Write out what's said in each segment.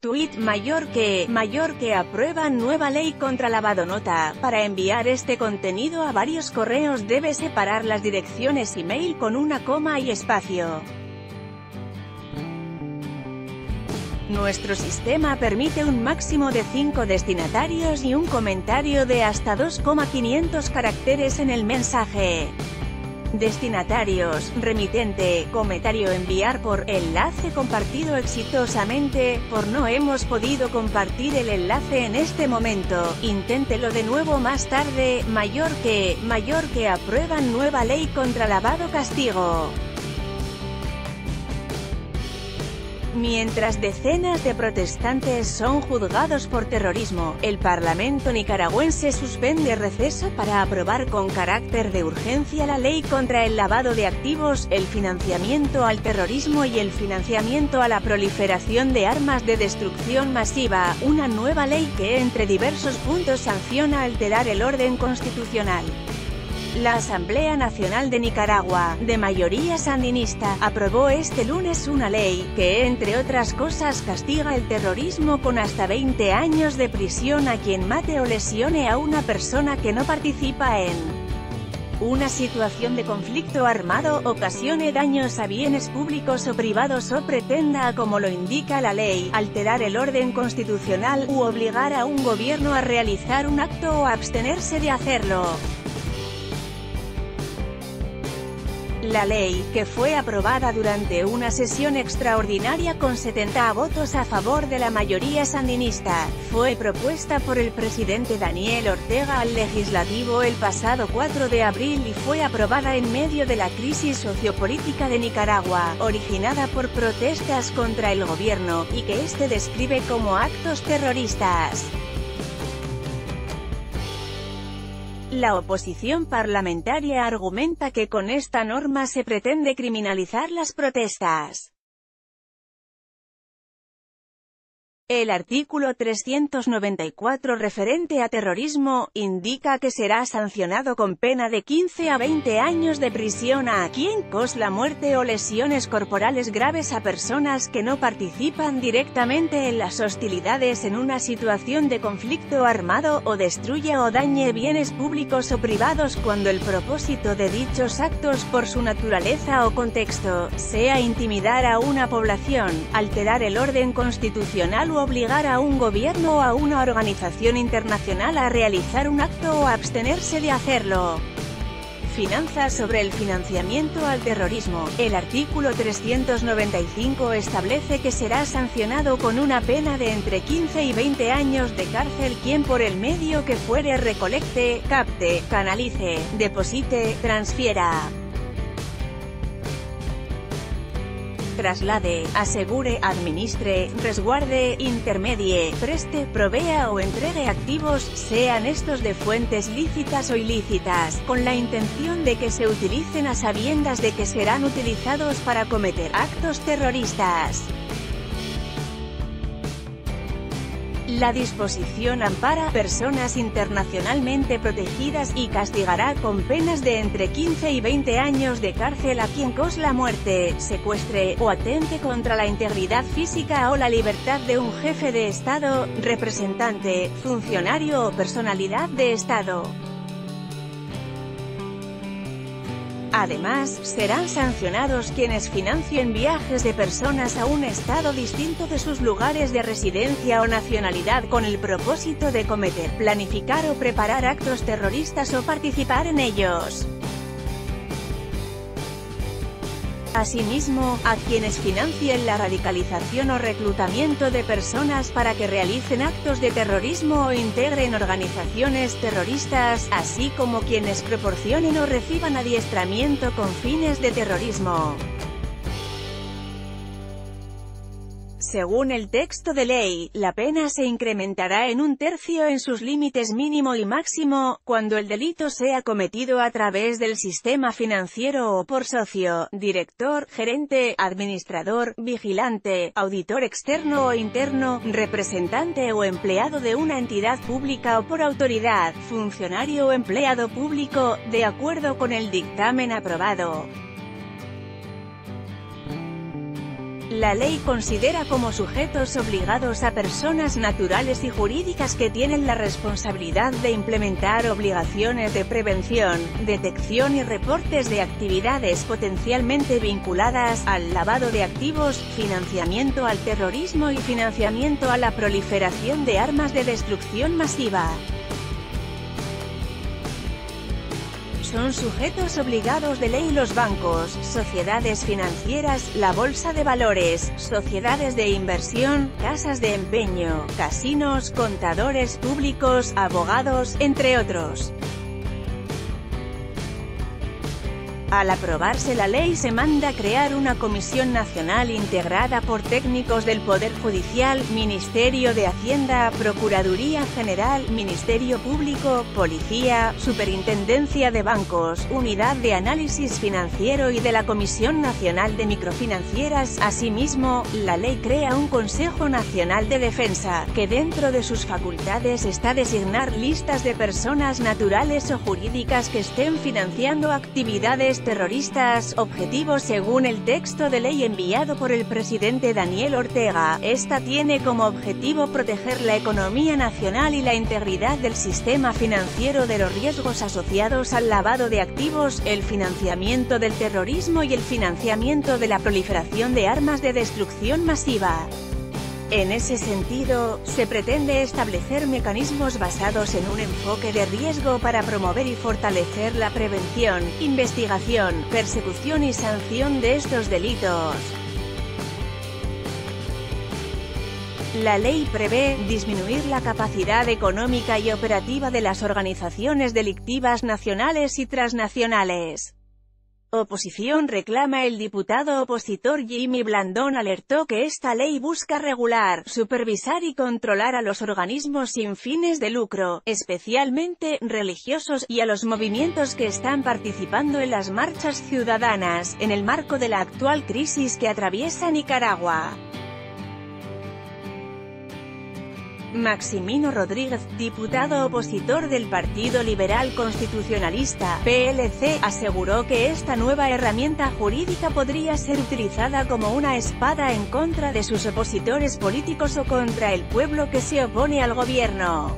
Tweet mayor que, mayor que aprueban nueva ley contra lavado nota. Para enviar este contenido a varios correos debe separar las direcciones email con una coma y espacio. Nuestro sistema permite un máximo de 5 destinatarios y un comentario de hasta 2,500 caracteres en el mensaje. Destinatarios, remitente, comentario enviar por, enlace compartido exitosamente, por no hemos podido compartir el enlace en este momento, inténtelo de nuevo más tarde, mayor que, mayor que aprueban nueva ley contra lavado castigo. Mientras decenas de protestantes son juzgados por terrorismo, el Parlamento nicaragüense suspende receso para aprobar con carácter de urgencia la ley contra el lavado de activos, el financiamiento al terrorismo y el financiamiento a la proliferación de armas de destrucción masiva, una nueva ley que entre diversos puntos sanciona alterar el orden constitucional. La Asamblea Nacional de Nicaragua, de mayoría sandinista, aprobó este lunes una ley, que entre otras cosas castiga el terrorismo con hasta 20 años de prisión a quien mate o lesione a una persona que no participa en una situación de conflicto armado, ocasione daños a bienes públicos o privados o pretenda, como lo indica la ley, alterar el orden constitucional, u obligar a un gobierno a realizar un acto o abstenerse de hacerlo. La ley, que fue aprobada durante una sesión extraordinaria con 70 votos a favor de la mayoría sandinista, fue propuesta por el presidente Daniel Ortega al legislativo el pasado 4 de abril y fue aprobada en medio de la crisis sociopolítica de Nicaragua, originada por protestas contra el gobierno, y que este describe como actos terroristas. La oposición parlamentaria argumenta que con esta norma se pretende criminalizar las protestas. El artículo 394 referente a terrorismo, indica que será sancionado con pena de 15 a 20 años de prisión a quien cause la muerte o lesiones corporales graves a personas que no participan directamente en las hostilidades en una situación de conflicto armado, o destruya o dañe bienes públicos o privados cuando el propósito de dichos actos por su naturaleza o contexto, sea intimidar a una población, alterar el orden constitucional u obligar a un gobierno o a una organización internacional a realizar un acto o abstenerse de hacerlo. Finanzas sobre el financiamiento al terrorismo. El artículo 395 establece que será sancionado con una pena de entre 15 y 20 años de cárcel quien por el medio que fuere recolecte, capte, canalice, deposite, transfiera. Traslade, asegure, administre, resguarde, intermedie, preste, provea o entregue activos, sean estos de fuentes lícitas o ilícitas, con la intención de que se utilicen a sabiendas de que serán utilizados para cometer actos terroristas. La disposición ampara personas internacionalmente protegidas y castigará con penas de entre 15 y 20 años de cárcel a quien cause la muerte, secuestre, o atente contra la integridad física o la libertad de un jefe de Estado, representante, funcionario o personalidad de Estado. Además, serán sancionados quienes financien viajes de personas a un estado distinto de sus lugares de residencia o nacionalidad con el propósito de cometer, planificar o preparar actos terroristas o participar en ellos. Asimismo, a quienes financien la radicalización o reclutamiento de personas para que realicen actos de terrorismo o integren organizaciones terroristas, así como quienes proporcionen o reciban adiestramiento con fines de terrorismo. Según el texto de ley, la pena se incrementará en un tercio en sus límites mínimo y máximo, cuando el delito sea cometido a través del sistema financiero o por socio, director, gerente, administrador, vigilante, auditor externo o interno, representante o empleado de una entidad pública o por autoridad, funcionario o empleado público, de acuerdo con el dictamen aprobado. La ley considera como sujetos obligados a personas naturales y jurídicas que tienen la responsabilidad de implementar obligaciones de prevención, detección y reportes de actividades potencialmente vinculadas al lavado de activos, financiamiento al terrorismo y financiamiento a la proliferación de armas de destrucción masiva. Son sujetos obligados de ley los bancos, sociedades financieras, la bolsa de valores, sociedades de inversión, casas de empeño, casinos, contadores públicos, abogados, entre otros. Al aprobarse la ley se manda crear una comisión nacional integrada por técnicos del Poder Judicial, Ministerio de Hacienda, Procuraduría General, Ministerio Público, Policía, Superintendencia de Bancos, Unidad de Análisis Financiero y de la Comisión Nacional de Microfinancieras. Asimismo, la ley crea un Consejo Nacional de Defensa, que dentro de sus facultades está designar listas de personas naturales o jurídicas que estén financiando actividades terroristas, objetivos según el texto de ley enviado por el presidente Daniel Ortega. Esta tiene como objetivo proteger la economía nacional y la integridad del sistema financiero de los riesgos asociados al lavado de activos, el financiamiento del terrorismo y el financiamiento de la proliferación de armas de destrucción masiva. En ese sentido, se pretende establecer mecanismos basados en un enfoque de riesgo para promover y fortalecer la prevención, investigación, persecución y sanción de estos delitos. La ley prevé disminuir la capacidad económica y operativa de las organizaciones delictivas nacionales y transnacionales. Oposición reclama El diputado opositor Jimmy Blandón alertó que esta ley busca regular, supervisar y controlar a los organismos sin fines de lucro, especialmente religiosos, y a los movimientos que están participando en las marchas ciudadanas, en el marco de la actual crisis que atraviesa Nicaragua. Maximino Rodríguez, diputado opositor del Partido Liberal Constitucionalista, PLC, aseguró que esta nueva herramienta jurídica podría ser utilizada como una espada en contra de sus opositores políticos o contra el pueblo que se opone al gobierno.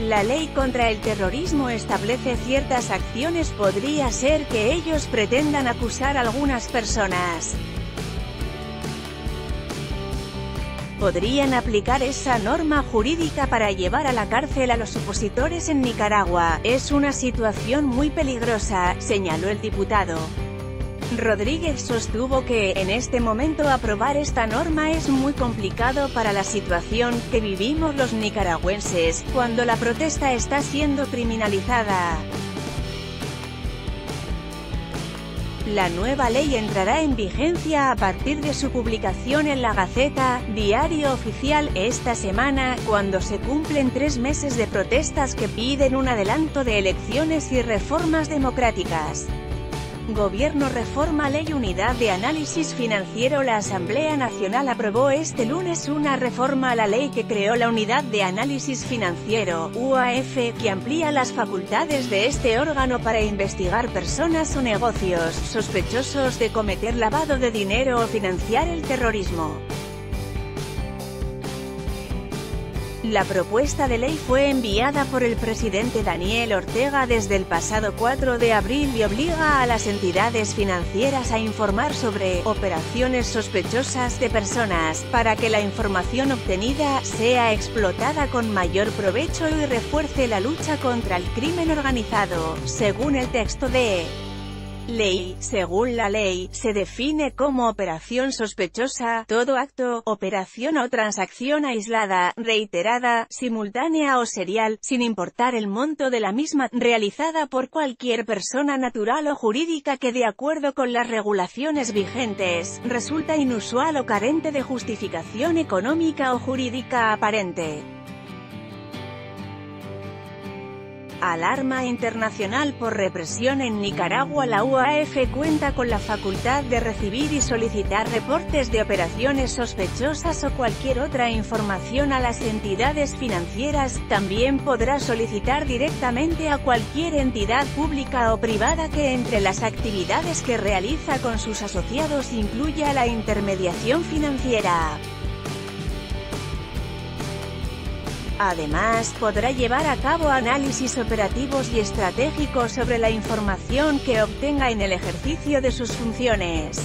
La ley contra el terrorismo establece ciertas acciones podría ser que ellos pretendan acusar a algunas personas. Podrían aplicar esa norma jurídica para llevar a la cárcel a los opositores en Nicaragua. Es una situación muy peligrosa, señaló el diputado. Rodríguez sostuvo que, en este momento aprobar esta norma es muy complicado para la situación que vivimos los nicaragüenses, cuando la protesta está siendo criminalizada. La nueva ley entrará en vigencia a partir de su publicación en la Gaceta, diario oficial, esta semana, cuando se cumplen tres meses de protestas que piden un adelanto de elecciones y reformas democráticas. Gobierno reforma Ley Unidad de Análisis Financiero La Asamblea Nacional aprobó este lunes una reforma a la ley que creó la Unidad de Análisis Financiero, UAF, que amplía las facultades de este órgano para investigar personas o negocios sospechosos de cometer lavado de dinero o financiar el terrorismo. La propuesta de ley fue enviada por el presidente Daniel Ortega desde el pasado 4 de abril y obliga a las entidades financieras a informar sobre operaciones sospechosas de personas, para que la información obtenida sea explotada con mayor provecho y refuerce la lucha contra el crimen organizado, según el texto de Ley. Según la ley, se define como operación sospechosa, todo acto, operación o transacción aislada, reiterada, simultánea o serial, sin importar el monto de la misma, realizada por cualquier persona natural o jurídica que de acuerdo con las regulaciones vigentes, resulta inusual o carente de justificación económica o jurídica aparente. Alarma internacional por represión en Nicaragua La UAF cuenta con la facultad de recibir y solicitar reportes de operaciones sospechosas o cualquier otra información a las entidades financieras, también podrá solicitar directamente a cualquier entidad pública o privada que entre las actividades que realiza con sus asociados incluya la intermediación financiera. Además, podrá llevar a cabo análisis operativos y estratégicos sobre la información que obtenga en el ejercicio de sus funciones.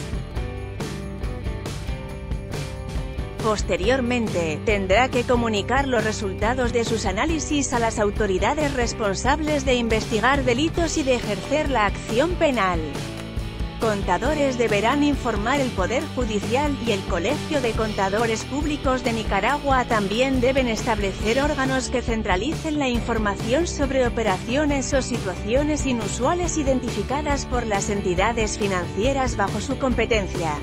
Posteriormente, tendrá que comunicar los resultados de sus análisis a las autoridades responsables de investigar delitos y de ejercer la acción penal contadores deberán informar el Poder Judicial y el Colegio de Contadores Públicos de Nicaragua también deben establecer órganos que centralicen la información sobre operaciones o situaciones inusuales identificadas por las entidades financieras bajo su competencia.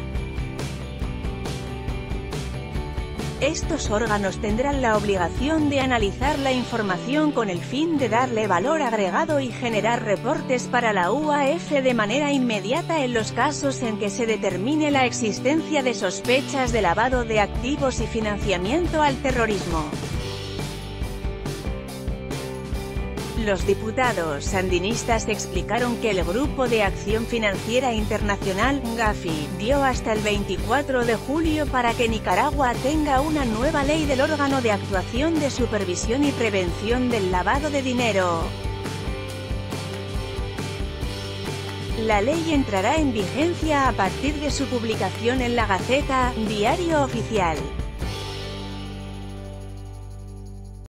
Estos órganos tendrán la obligación de analizar la información con el fin de darle valor agregado y generar reportes para la UAF de manera inmediata en los casos en que se determine la existencia de sospechas de lavado de activos y financiamiento al terrorismo. Los diputados sandinistas explicaron que el Grupo de Acción Financiera Internacional, GAFI, dio hasta el 24 de julio para que Nicaragua tenga una nueva ley del órgano de actuación de supervisión y prevención del lavado de dinero. La ley entrará en vigencia a partir de su publicación en la Gaceta, diario oficial.